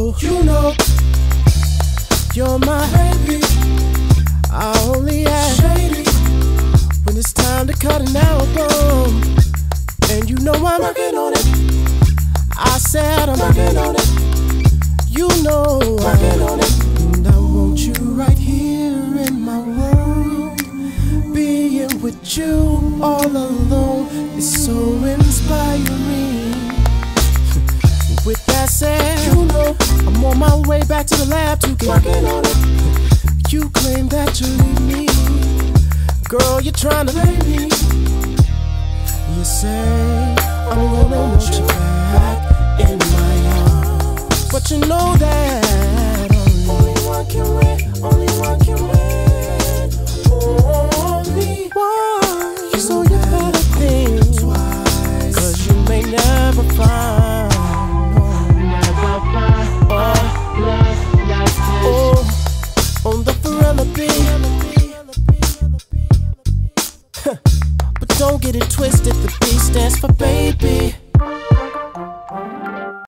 you know, you're my baby. I only ask shady when it's time to cut an album, and you know I'm working on it. I said I'm working on it. You know working on it. And I want you right here in my world. Being with you all alone is so inspiring. With that said, I'm on my way back to the lab to get working on it. You claim that you need me, girl. You're trying to play me. You say I'm gonna want you back in my arms, but you know that only one can win. Only one can win. Only one. So you better think twice, cause you may never find. But don't get it twisted. The B stands for baby.